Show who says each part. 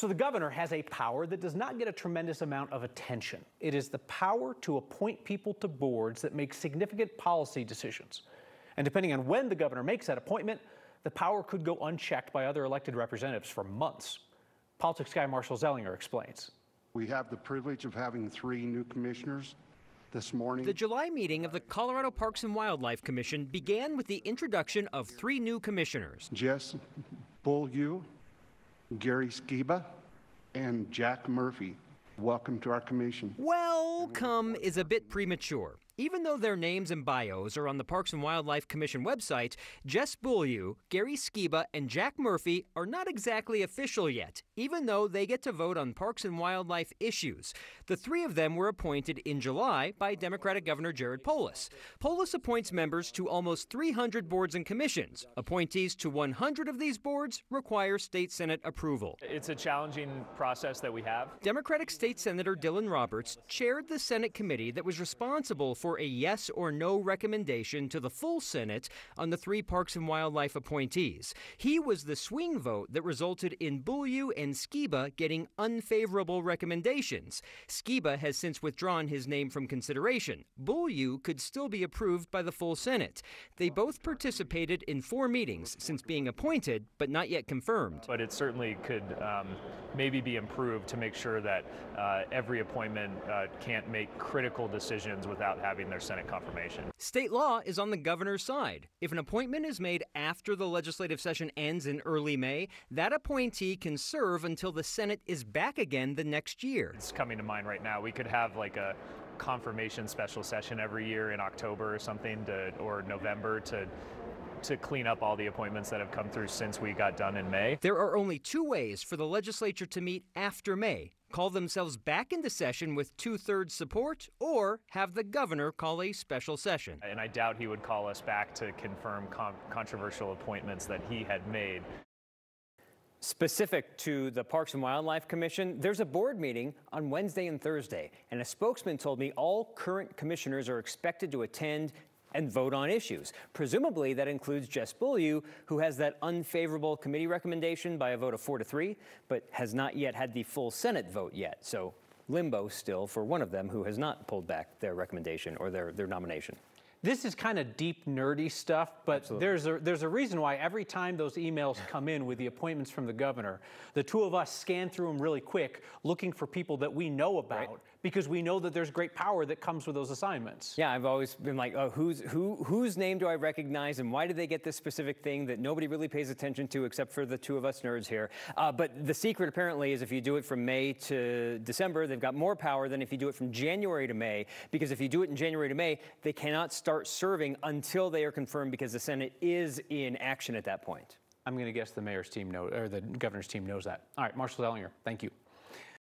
Speaker 1: So the governor has a power that does not get a tremendous amount of attention. It is the power to appoint people to boards that make significant policy decisions. And depending on when the governor makes that appointment, the power could go unchecked by other elected representatives for months. Politics guy Marshall Zelinger explains.
Speaker 2: We have the privilege of having three new commissioners this morning.
Speaker 3: The July meeting of the Colorado Parks and Wildlife Commission began with the introduction of three new commissioners.
Speaker 2: Jess Beaulieu, Gary Skiba, and Jack Murphy. Welcome to our commission.
Speaker 3: Welcome is a bit premature. Even though their names and bios are on the Parks and Wildlife Commission website, Jess Beaulieu, Gary Skiba, and Jack Murphy are not exactly official yet, even though they get to vote on parks and wildlife issues. The three of them were appointed in July by Democratic Governor Jared Polis. Polis appoints members to almost 300 boards and commissions. Appointees to 100 of these boards require state Senate approval.
Speaker 4: It's a challenging process that we have.
Speaker 3: Democratic State Senator Dylan Roberts chaired the Senate committee that was responsible for for a yes or no recommendation to the full Senate on the three Parks and Wildlife appointees. He was the swing vote that resulted in Beaulieu and Skiba getting unfavorable recommendations. Skiba has since withdrawn his name from consideration. Beaulieu could still be approved by the full Senate. They both participated in four meetings since being appointed, but not yet confirmed.
Speaker 4: But it certainly could um, maybe be improved to make sure that uh, every appointment uh, can't make critical decisions without having their Senate confirmation.
Speaker 3: State law is on the governor's side. If an appointment is made after the legislative session ends in early May, that appointee can serve until the Senate is back again the next year.
Speaker 4: It's coming to mind right now. We could have like a confirmation special session every year in October or something to, or November to to clean up all the appointments that have come through since we got done in May.
Speaker 3: There are only two ways for the legislature to meet after May call themselves back into session with two thirds support, or have the governor call a special session.
Speaker 4: And I doubt he would call us back to confirm con- controversial appointments that he had made.
Speaker 5: Specific to the Parks and Wildlife Commission, there's a board meeting on Wednesday and Thursday, and a spokesman told me all current commissioners are expected to attend and vote on issues. Presumably, that includes Jess Beaulieu, who has that unfavorable committee recommendation by a vote of four to three, but has not yet had the full Senate vote yet. So limbo still for one of them who has not pulled back their recommendation or their, their nomination.
Speaker 1: This is kind of deep, nerdy stuff, but there's a, there's a reason why every time those emails come in with the appointments from the governor, the two of us scan through them really quick, looking for people that we know about. Right because we know that there's great power that comes with those assignments.
Speaker 5: Yeah, I've always been like, oh, who's, who, whose name do I recognize and why did they get this specific thing that nobody really pays attention to except for the two of us nerds here? Uh, but the secret apparently is if you do it from May to December, they've got more power than if you do it from January to May, because if you do it in January to May, they cannot start serving until they are confirmed because the Senate is in action at that point.
Speaker 1: I'm going to guess the mayor's team knows, or the governor's team knows that. All right, Marshall Zelinger, thank you.